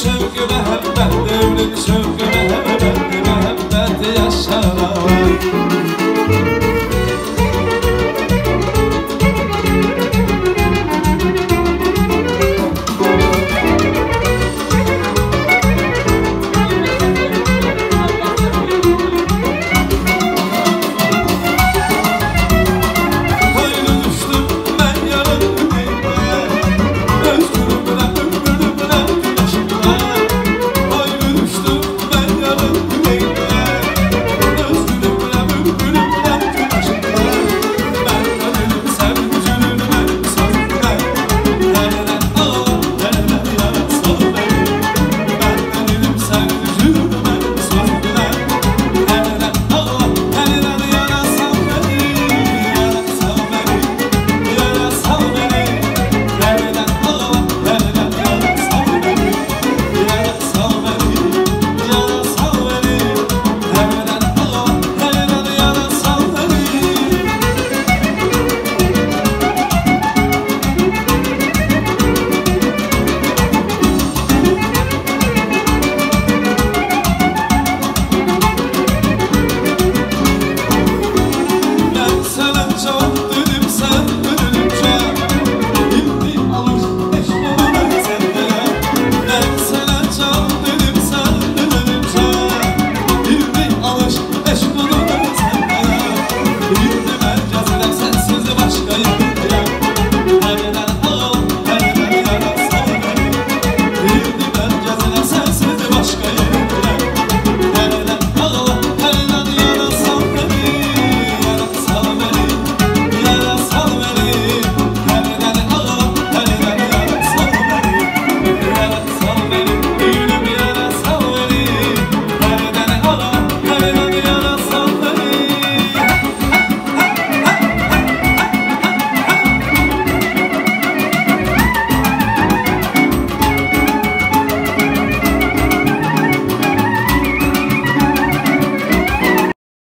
نسوق مهبت ونسوق مهبت مهبت يا